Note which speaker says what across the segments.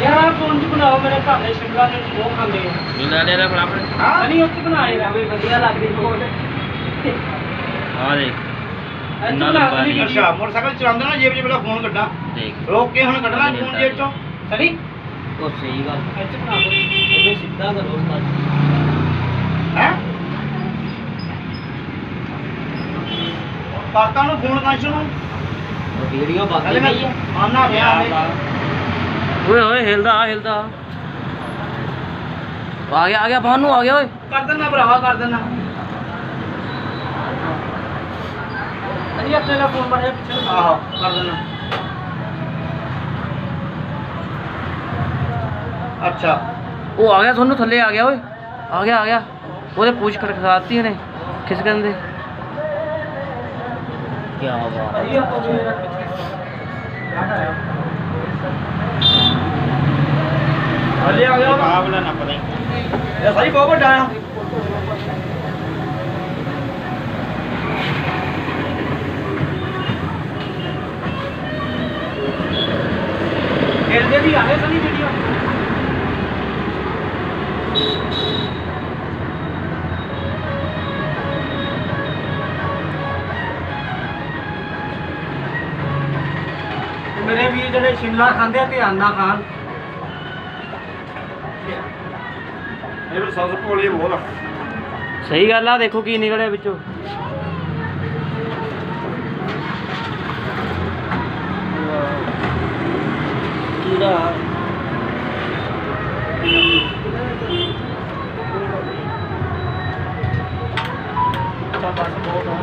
Speaker 1: ਘਰ ਦੇ ਸ਼ਿਮਲਾ ਦੇ ਉਹ ਖਾਂਦੇ ਆ।
Speaker 2: ਮਿਲਾ ਲੈ ਲੈ ਆਪਣੇ।
Speaker 1: ਹਾਂ ਨਹੀਂ ਉੱਥੇ ਬਣਾਏ ਨਾ ਵਧੀਆ ਲੱਗਦੀ ਬਹੁਤ।
Speaker 2: ਆ ਦੇਖ।
Speaker 1: ਇੰਨਾ ਲੰਬਾ
Speaker 2: ਨਹੀਂ
Speaker 3: ਅੱਛਾ ਮੋਟਰਸਾਈਕਲ ਚਲਾਉਂਦੇ ਨਾ ਜੇਬ 'ਚ ਪਹਿਲਾਂ ਫੋਨ ਕੱਢਾਂ
Speaker 2: ਦੇਖ।
Speaker 3: ਰੋਕ ਕੇ ਹੁਣ ਕੱਢਣਾ ਫੋਨ ਜੇਬ 'ਚੋਂ।
Speaker 1: ਸਰੀ?
Speaker 2: ਉਹ ਸਹੀ ਗੱਲ।
Speaker 1: ਇੱਥੇ ਬਣਾ ਦੋ। ਇਹ ਸਿੱਧਾ ਕਰੋ ਉਸਤਾਦ
Speaker 3: ਹੈ? ਕਰਤਾ ਨੂੰ ਫੋਨ ਕਾਂਸ਼ ਨੂੰ
Speaker 2: ਵੀਡੀਓ
Speaker 3: ਹਲੇ ਮੈਂ ਆਨਾ ਪਿਆ
Speaker 2: ਓਏ ਓਏ ਹਿਲਦਾ ਹਿਲਦਾ। ਆ ਗਿਆ ਆ ਗਿਆ ਭਾਨੂ ਆ ਗਿਆ ਓਏ।
Speaker 3: ਕਰ ਦਿੰਦਾ ਭਰਾਵਾ ਕਰ ਦਿੰਦਾ
Speaker 1: ਅਜੀ ਆਪਣੇ ਦਾ ਫੋਨ ਬਣੇ ਪਿੱਛੇ
Speaker 3: ਆਹੋ ਕਰ ਦਿੰਦਾ ਅੱਛਾ।
Speaker 2: ਉਹ ਆ ਗਿਆ ਤੁਹਾਨੂੰ ਥੱਲੇ ਆ ਗਿਆ ਓਏ। ਆ ਗਿਆ ਆ ਗਿਆ। ਉਹਦੇ ਪੂਛ ਖੜਖੜਾਤੀ ਉਹਨੇ ਖਿਸਕਣ ਦੇ। ਕੀ ਬਾਤ
Speaker 1: ਅਜੀ ਆਪਾਂ ਵੀ ਪਿੱਛੇ ਯਾਦ ਆਇਆ
Speaker 3: ਹਲੇ ਆ ਗਿਆ ਮੁਕਾਬਲਾ ਨਾ ਪਤਾ ਇਹ ਸਾਰੀ ਬਹੁਤ ਵੱਡਾ ਆ।
Speaker 1: ਖੇਲਦੇ ਵੀ ਆਵੇ ਸਨੀ ਵੀਡੀਓ। ਮੇਰੇ ਵੀਰ ਜਿਹੜੇ ਸ਼ਿਮਲਾ ਖਾਂਦੇ ਆ ਧਿਆਨ ਨਾਲ ਖਾਣ।
Speaker 3: ਇਹ ਵੀ ਸੌਸ ਭੋਲੀ ਬਹੁਤ। ਆ
Speaker 2: ਸਹੀ ਗੱਲ ਆ ਦੇਖੋ ਕੀ ਨਿਕਲਿਆ ਵਿੱਚੋਂ।
Speaker 1: ਕੀੜਾ ਤਾਂ ਬਸ ਬਹੁਤ ਆ।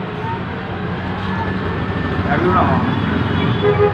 Speaker 3: ਵੀ ਬਣਾਵਾ।